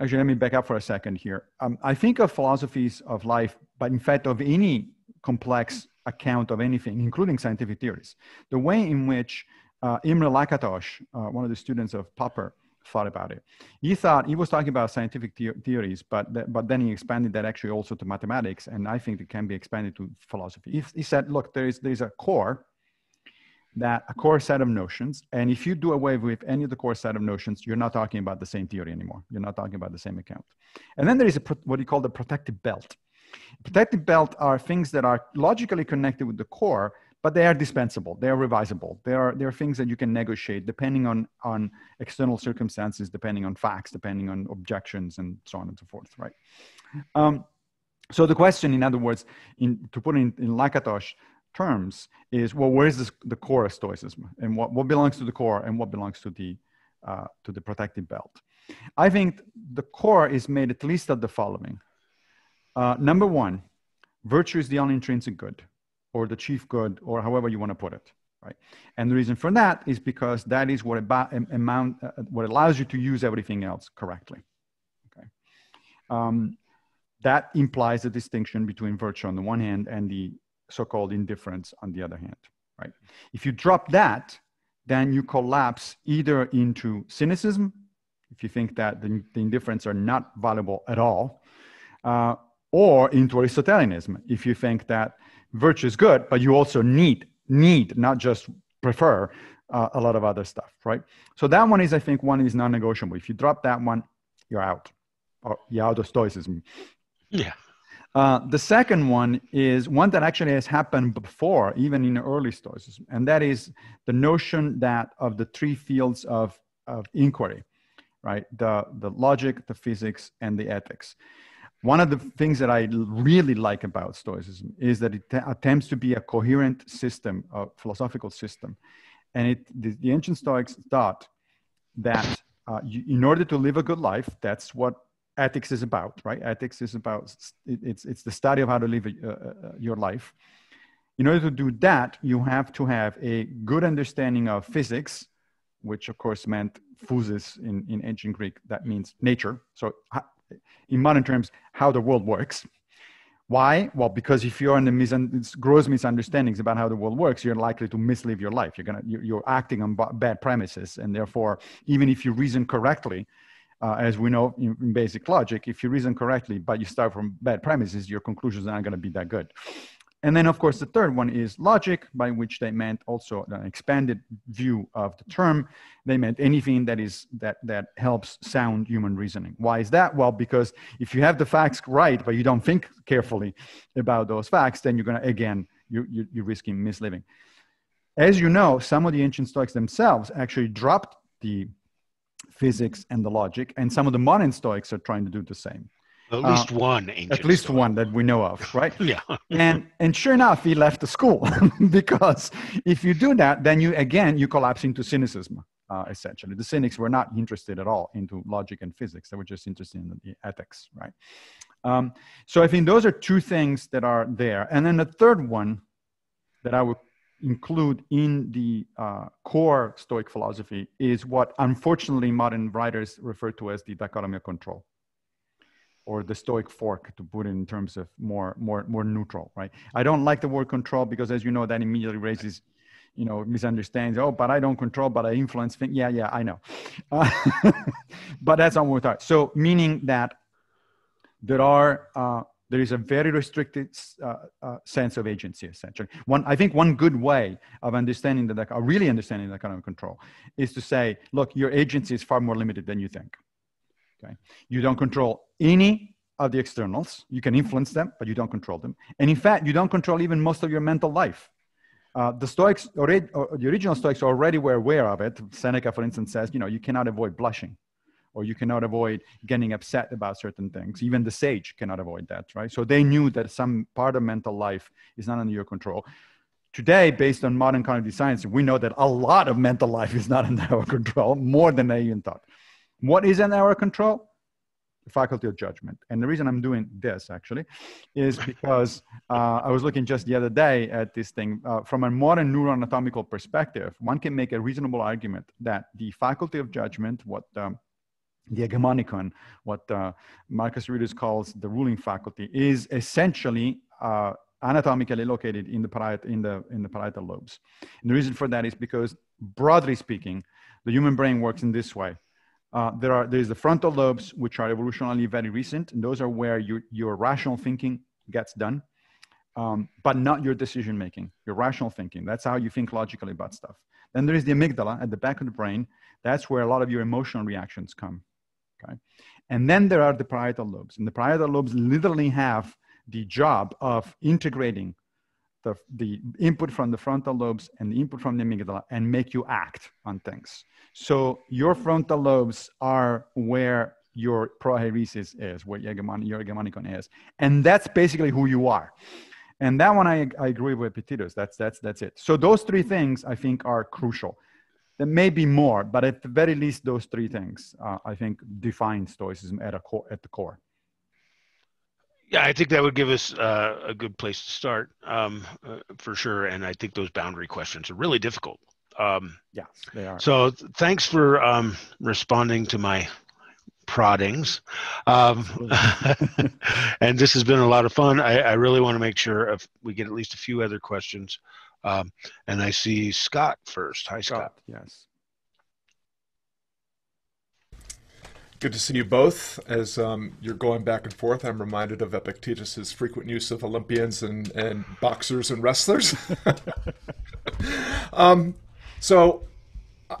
actually let me back up for a second here. Um, I think of philosophies of life, but in fact of any complex account of anything, including scientific theories. The way in which uh, Imre Lakatos, uh, one of the students of Popper, thought about it. He thought he was talking about scientific the- theories, but th- but then he expanded that actually also to mathematics, and I think it can be expanded to philosophy. He, he said, look, there is there is a core that a core set of notions, and if you do away with any of the core set of notions, you're not talking about the same theory anymore. You're not talking about the same account. And then there is a, what you call the protective belt. Protective belt are things that are logically connected with the core, but they are dispensable. They are revisable. They are, they are things that you can negotiate depending on, on external circumstances, depending on facts, depending on objections, and so on and so forth, right? Um, so the question, in other words, in, to put it in, in Lakatos, terms is well where's this, the core of stoicism and what, what belongs to the core and what belongs to the uh, to the protective belt i think the core is made at least of the following uh, number one virtue is the only intrinsic good or the chief good or however you want to put it right and the reason for that is because that is what about amount uh, what allows you to use everything else correctly okay um, that implies a distinction between virtue on the one hand and the so-called indifferents on the other hand, right? If you drop that, then you collapse either into cynicism, if you think that the, the indifferents are not valuable at all, uh, or into Aristotelianism, if you think that virtue is good, but you also need, need, not just prefer uh, a lot of other stuff, right? So that one is, I think, one is non-negotiable. If you drop that one, you're out, or you're out of Stoicism. Yeah. Uh, the second one is one that actually has happened before, even in early Stoicism, and that is the notion that of the three fields of, of inquiry, right? The, the logic, the physics, and the ethics. One of the things that I really like about Stoicism is that it attempts to be a coherent system, a philosophical system. And it, the, the ancient Stoics thought that uh, you, in order to live a good life, that's what ethics is about, right? Ethics is about it's it's the study of how to live uh, uh, uh, your life. In order to do that, you have to have a good understanding of physics, which of course meant physis in, in ancient Greek. That means nature. So, in modern terms, how the world works. Why? Well, because if you're in the mis- gross misunderstandings about how the world works, you're likely to mislive your life. You're gonna you're acting on bad premises, and therefore, even if you reason correctly, uh, as we know in, in, basic logic, if you reason correctly, but you start from bad premises, your conclusions are not going to be that good. And then, of course, the third one is logic, by which they meant also an expanded view of the term. They meant anything that is that that helps sound human reasoning. Why is that? Well, because if you have the facts right, but you don't think carefully about those facts, then you're going to again you, you you're risking misliving. As you know, some of the ancient Stoics themselves actually dropped the physics and the logic. And some of the modern Stoics are trying to do the same. At least uh, one At least one that we know of, right? yeah. and and sure enough, he left the school because if you do that, then you again you collapse into cynicism. Uh, essentially, the cynics were not interested at all into logic and physics; they were just interested in the ethics, right? Um, so I think those are two things that are there, and then the third one that I would include in the uh, core Stoic philosophy is what unfortunately modern writers refer to as the dichotomy of control or the Stoic fork to put it in terms of more, more, more neutral, right? I don't like the word control because as you know, that immediately raises, you know, misunderstandings. Oh, but I don't control, but I influence things. Yeah, yeah, I know. Uh, but that's not what we're talking. So meaning that there are uh, there is a very restricted uh, uh, sense of agency essentially one i think one good way of understanding that really understanding that kind of control is to say look your agency is far more limited than you think okay you don't control any of the externals you can influence them but you don't control them and in fact you don't control even most of your mental life uh, the Stoics, already, uh, the original Stoics already were aware of it. Seneca, for instance, says, you know, you cannot avoid blushing or you cannot avoid getting upset about certain things. Even the sage cannot avoid that, right? So they knew that some part of mental life is not under your control. Today, based on modern cognitive science, we know that a lot of mental life is not under our control, more than they even thought. What is in our control? The faculty of judgment. And the reason I'm doing this actually is because uh, I was looking just the other day at this thing. Uh, from a modern neuroanatomical perspective, one can make a reasonable argument that the faculty of judgment, what um, the hegemonikon, what uh, Marcus Aurelius calls the ruling faculty, is essentially uh, anatomically located in the, pariet, in, the, in the parietal lobes. And the reason for that is because, broadly speaking, the human brain works in this way. Uh, there are there is the frontal lobes, which are evolutionarily very recent, and those are where your, your rational thinking gets done, um, but not your decision making, your rational thinking. That's how you think logically about stuff. Then there is the amygdala at the back of the brain. That's where a lot of your emotional reactions come. Okay. And then there are the parietal lobes. And the parietal lobes literally have the job of integrating the, the input from the frontal lobes and the input from the amygdala and make you act on things. So your frontal lobes are where your prohairesis is, where your, hegemon- your hegemonikon is. And that's basically who you are. And that one I, I agree with Epictetus. That's, that's, that's it. So those three things I think are crucial. There may be more, but at the very least, those three things, uh, I think, define Stoicism at, a core, at the core. Yeah, I think that would give us uh, a good place to start um, uh, for sure. And I think those boundary questions are really difficult. Um, yes, they are. So thanks for um, responding to my proddings. Um, and this has been a lot of fun. I, I really want to make sure if we get at least a few other questions. Um, and I see Scott first. Hi, Scott. Scott. Yes. Good to see you both. As um, you're going back and forth, I'm reminded of Epictetus's frequent use of Olympians and, and boxers and wrestlers. um, so,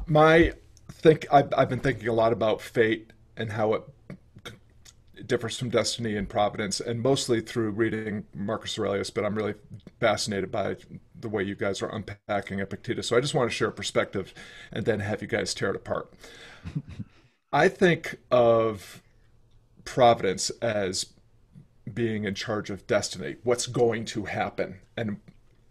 my think I've, I've been thinking a lot about fate and how it differs from destiny and providence, and mostly through reading Marcus Aurelius. But I'm really fascinated by the way you guys are unpacking Epictetus. So I just want to share a perspective, and then have you guys tear it apart. I think of providence as being in charge of destiny, what's going to happen, and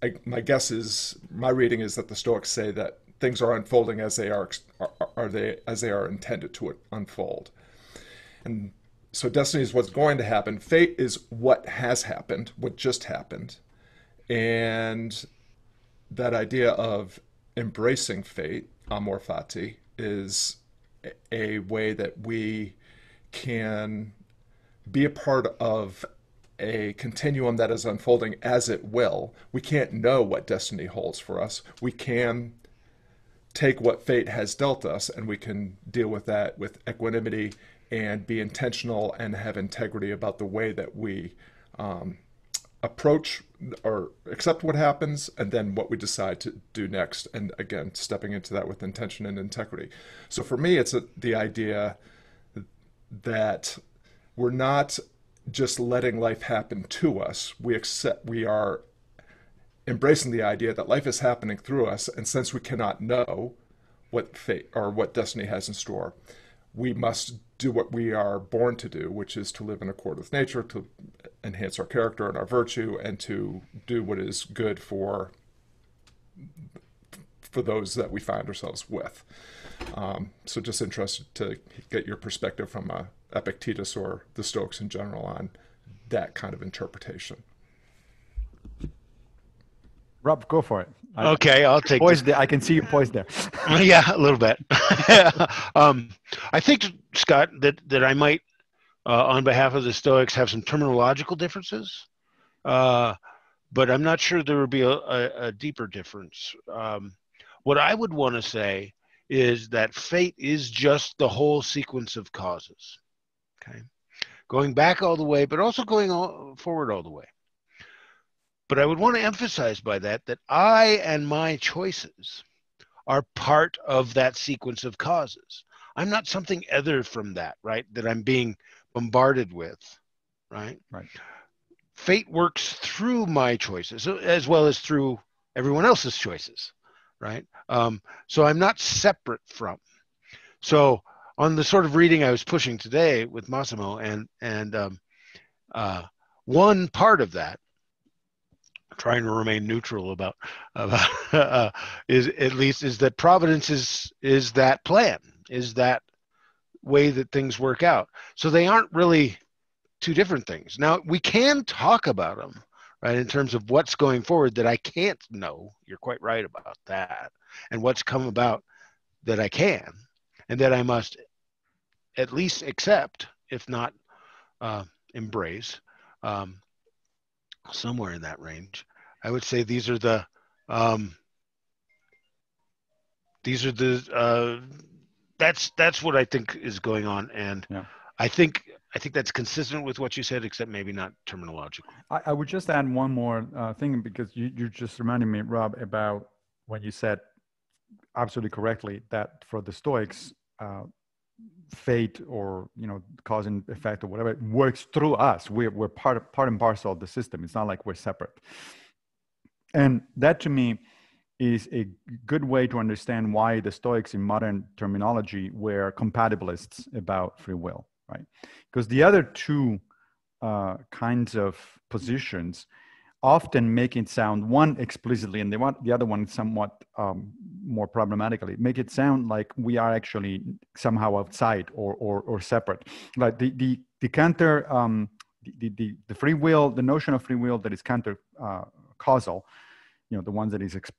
I, my guess is my reading is that the Stoics say that things are unfolding as they are, are, are they as they are intended to unfold, and so destiny is what's going to happen. Fate is what has happened, what just happened. And that idea of embracing fate, amor fati, is a way that we can be a part of a continuum that is unfolding as it will. We can't know what destiny holds for us. We can take what fate has dealt us and we can deal with that with equanimity and be intentional and have integrity about the way that we um, approach or accept what happens and then what we decide to do next. And again stepping into that with intention and integrity. So for me it's a, the idea that we're not just letting life happen to us. We accept we are embracing the idea that life is happening through us. And since we cannot know what fate or what destiny has in store we must do what we are born to do, which is to live in accord with nature, to enhance our character and our virtue, and to do what is good for for those that we find ourselves with. Um, so, just interested to get your perspective from uh, Epictetus or the Stoics in general on that kind of interpretation. Rob, go for it. Okay, I'll take. Poised there. I can see you poised there. yeah, a little bit. um, I think Scott that that I might, uh, on behalf of the Stoics, have some terminological differences, uh, but I'm not sure there would be a, a, a deeper difference. Um, what I would want to say is that fate is just the whole sequence of causes. Okay, going back all the way, but also going all, forward all the way. But I would want to emphasize by that that I and my choices are part of that sequence of causes. I'm not something other from that, right? That I'm being bombarded with, right? Right. Fate works through my choices as well as through everyone else's choices, right? Um, so I'm not separate from. So on the sort of reading I was pushing today with Massimo, and and um, uh, one part of that trying to remain neutral about about uh, is at least is that providence is is that plan is that way that things work out. So they aren't really two different things. Now we can talk about them right in terms of what's going forward that i can't know. You're quite right about that. And what's come about that i can and that i must at least accept if not uh, embrace. Um, somewhere in that range. I would say these are the um, these are the uh, that's that's what I think is going on, and yeah. I think I think that's consistent with what you said, except maybe not terminological. I, I would just add one more uh, thing because you you just reminded me, Rob, about when you said absolutely correctly that for the Stoics, uh, fate or you know cause and effect or whatever works through us. We're, we're part of, part and parcel of the system. It's not like we're separate. And that to me is a good way to understand why the stoics in modern terminology were compatibilists about free will right? Because the other two uh, kinds of positions often make it sound one explicitly and the, one, the other one somewhat um, more problematically make it sound like we are actually somehow outside or, or, or separate. Like the, the, the counter um, the, the, the free will the notion of free will that is counter uh, causal you know the ones that is ex-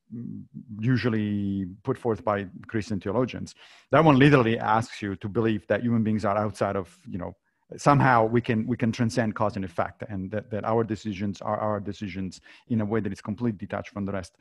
usually put forth by christian theologians that one literally asks you to believe that human beings are outside of you know somehow we can we can transcend cause and effect and that, that our decisions are our decisions in a way that is completely detached from the rest.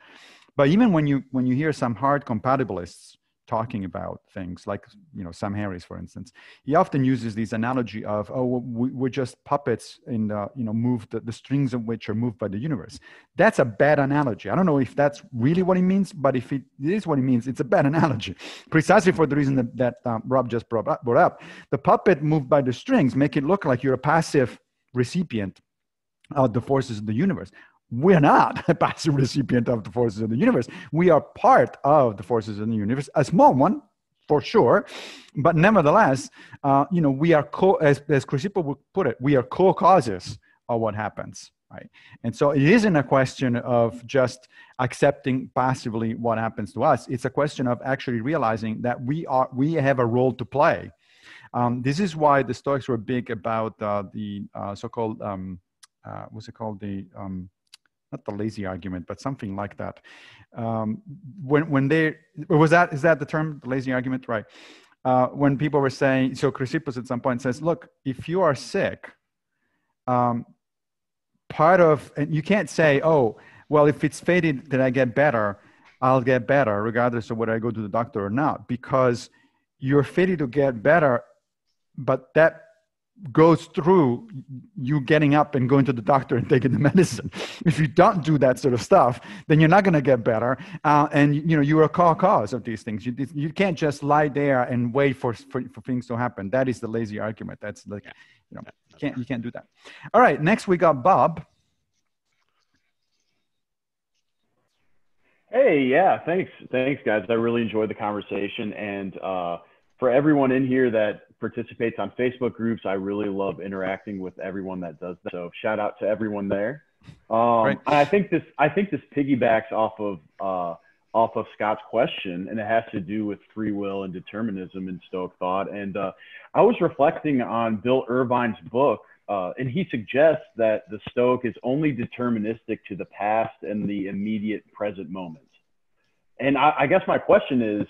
But even when you when you hear some hard compatibilists talking about things like you know sam harris for instance. He often uses this analogy of oh we, are just puppets in the you know moved the, the, strings of which are moved by the universe. That's a bad analogy. I don't know if that's really what he means but if it is what he means it's a bad analogy. Precisely for the reason that, that um, rob just brought up, brought up. The puppet moved by the strings make it look like you're a passive recipient of the forces of the universe we're not a passive recipient of the forces of the universe. We are part of the forces of the universe, a small one, for sure, but nevertheless, uh, you know, we are co, as as Chrysippus would put it, we are co-causes of what happens, right? And so it isn't a question of just accepting passively what happens to us. It's a question of actually realizing that we are we have a role to play. Um, this is why the Stoics were big about uh, the uh, so-called um, uh, what's it called the um, not the lazy argument, but something like that. Um, when when they was that is that the term the lazy argument, right? Uh, when people were saying so, Chrysippus at some point says, "Look, if you are sick, um, part of and you can't say, oh, well, if it's fated that I get better, I'll get better regardless of whether I go to the doctor or not, because you're fated to get better, but that goes through you getting up and going to the doctor and taking the medicine. If you don't do that sort of stuff, then you're not going to get better. Uh, and you know you're a cause of these things. You you can't just lie there and wait for, for, for things to happen. That is the lazy argument. That's like you know you can't you can't do that. All right, next we got Bob. Hey, yeah, thanks, thanks, guys. I really enjoyed the conversation, and uh, for everyone in here that participates on Facebook groups, I really love interacting with everyone that does that. So shout out to everyone there. Um, I think this I think this piggybacks off of uh, off of Scott's question, and it has to do with free will and determinism in Stoic thought. And uh, I was reflecting on Bill Irvine's book, uh, and he suggests that the Stoic is only deterministic to the past and the immediate present moment. And I, I guess my question is,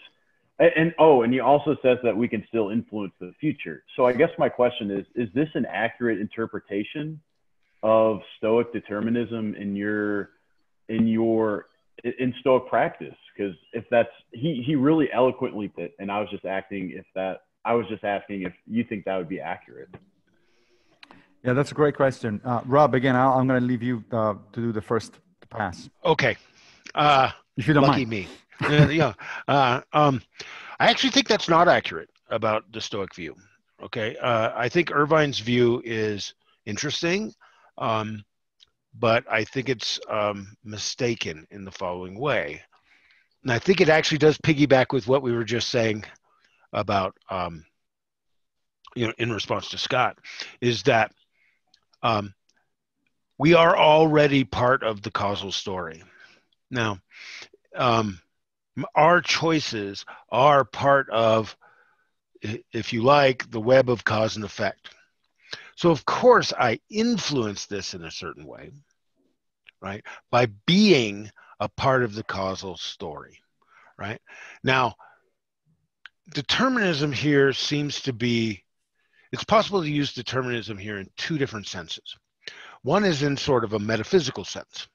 and, and oh, and he also says that we can still influence the future. So I guess my question is, is this an accurate interpretation of Stoic determinism in your in your in Stoic practice? Because if that's he he really eloquently put, it, and I was just acting if that I was just asking if you think that would be accurate. Yeah, that's a great question, uh, Rob. Again, i am going to leave you uh, to do the first pass. Okay. Uh, if you don't lucky mind. me. Yeah. Uh, um, I actually think that's not accurate about the Stoic view. Okay. Uh, I think Irvine's view is interesting. Um, but I think it's um, mistaken in the following way. And I think it actually does piggyback with what we were just saying about, um, you know, in response to Scott, is that um, we are already part of the causal story. Now, um, our choices are part of, if you like, the web of cause and effect. So, of course, I influence this in a certain way, right? By being a part of the causal story, right? Now, determinism here seems to be, it's possible to use determinism here in two different senses. One is in sort of a metaphysical sense,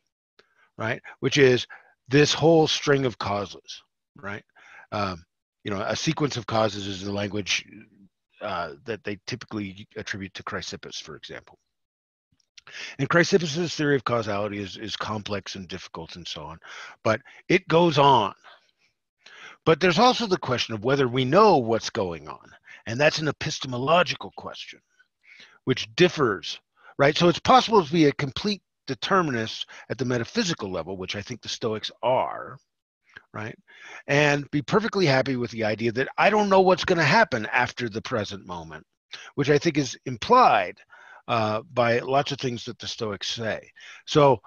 right? Which is this whole string of causes, right? Um, you know, a sequence of causes is the language uh, that they typically attribute to Chrysippus, for example. And Chrysippus's theory of causality is, is complex and difficult and so on, but it goes on. But there's also the question of whether we know what's going on, and that's an epistemological question, which differs, right? So it's possible to be a complete determinist at the metaphysical level, which I think the Stoics are, right? And be perfectly happy with the idea that I don't know what's going to happen after the present moment, which I think is implied uh, by lots of things that the Stoics say. So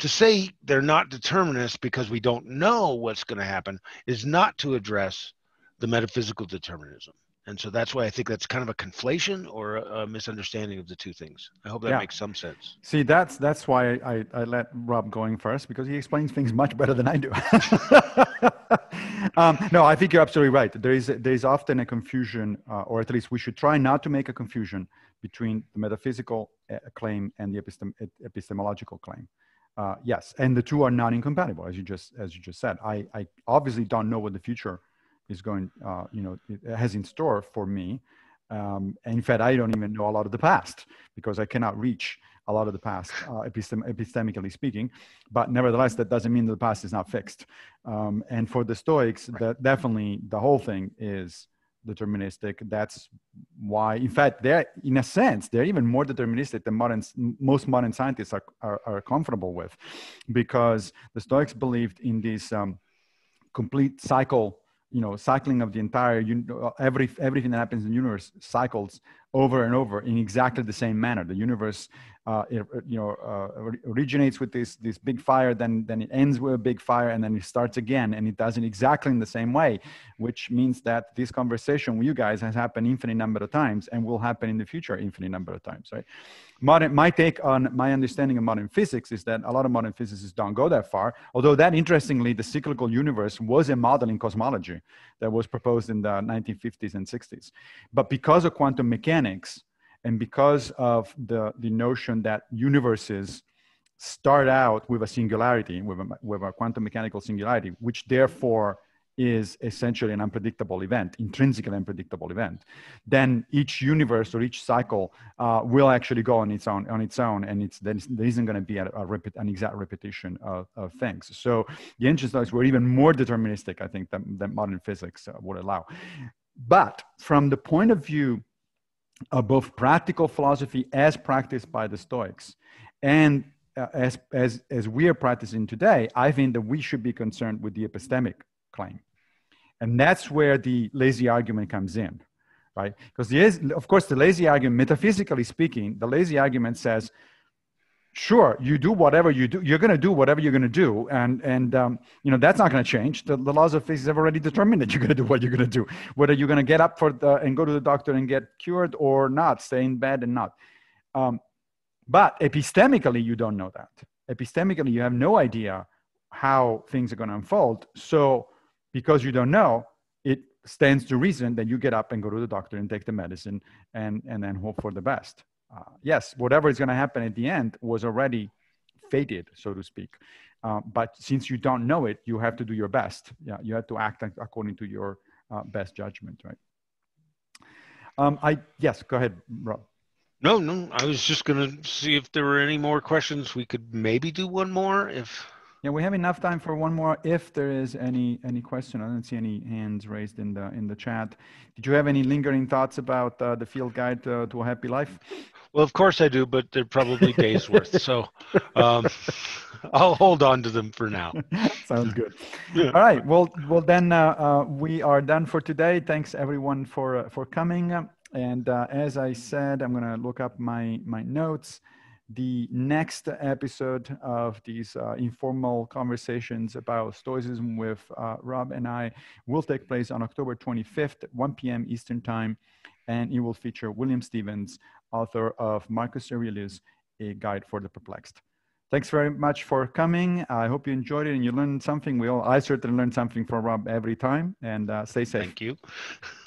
to say they're not determinists because we don't know what's going to happen is not to address the metaphysical determinism. And so that's why I think that's kind of a conflation or a, a misunderstanding of the two things. I hope that yeah. makes some sense. See, that's that's why I, I let Rob going first because he explains things much better than I do. um, no, I think you're absolutely right. There is there is often a confusion, uh, or at least we should try not to make a confusion between the metaphysical uh, claim and the epistem- epistemological claim. Uh, yes, and the two are not incompatible, as you just as you just said. I, I obviously don't know what the future is going, uh, you know, has in store for me. Um, and in fact, I don't even know a lot of the past because I cannot reach a lot of the past, uh, epistem- epistemically speaking. But nevertheless, that doesn't mean that the past is not fixed. Um, and for the Stoics, right. that definitely the whole thing is deterministic. That's why, in fact, they're in a sense they're even more deterministic than modern most modern scientists are are, are comfortable with, because the Stoics believed in this um, complete cycle you know cycling of the entire you every everything that happens in the universe cycles over and over in exactly the same manner. The universe uh, it, you know uh, originates with this this big fire then then it ends with a big fire and then it starts again and it does it exactly in the same way which means that this conversation with you guys has happened infinite number of times and will happen in the future infinite number of times right? Modern my take on my understanding of modern physics is that a lot of modern physicists don't go that far although that interestingly the cyclical universe was a model in cosmology that was proposed in the 1950s and 60s but because of quantum mechanics and because of the, the notion that universes start out with a singularity, with a, with a quantum mechanical singularity, which therefore is essentially an unpredictable event, intrinsically unpredictable event, then each universe or each cycle uh, will actually go on its own, on its own, and it's there isn't going to be a, a repeat, an exact repetition of, of, things. So the ancient Stoics were even more deterministic, I think, than, than modern physics uh, would allow. But from the point of view of both practical philosophy as practiced by the Stoics and uh, as, as, as we are practicing today, I think that we should be concerned with the epistemic claim. And that's where the lazy argument comes in, right? Because of course, the lazy argument, metaphysically speaking, the lazy argument says, sure, you do whatever you do, you're going to do whatever you're going to do. And, and um, you know, that's not going to change. The, the, laws of physics have already determined that you're going to do what you're going to do, whether you're going to get up for the, and go to the doctor and get cured or not, stay in bed and not. Um, but epistemically, you don't know that. Epistemically, you have no idea how things are going to unfold. So, because you don't know, it stands to reason that you get up and go to the doctor and take the medicine and, and then hope for the best. Uh, yes, whatever is going to happen at the end was already fated, so to speak. Uh, but since you don't know it, you have to do your best. Yeah, you have to act according to your uh, best judgment, right? Um, I yes, go ahead, Rob. No, no, I was just going to see if there were any more questions. We could maybe do one more if. Yeah, we have enough time for one more. If there is any any question, I don't see any hands raised in the in the chat. Did you have any lingering thoughts about uh, the field guide uh, to a happy life? Well, of course I do, but they're probably days worth. So um, I'll hold on to them for now. Sounds good. Yeah. All right. Well, well then uh, uh we are done for today. Thanks everyone for uh, for coming. And uh, as I said, I'm going to look up my, my notes. The next episode of these uh, informal conversations about Stoicism with uh, Rob and I will take place on October 25th, 1 p.m. Eastern Time, and it will feature William Stephens, author of Marcus Aurelius, A Guide for the Perplexed. Thanks very much for coming. I hope you enjoyed it and you learned something. We all, I certainly learned something from Rob every time, and uh, stay safe. Thank you.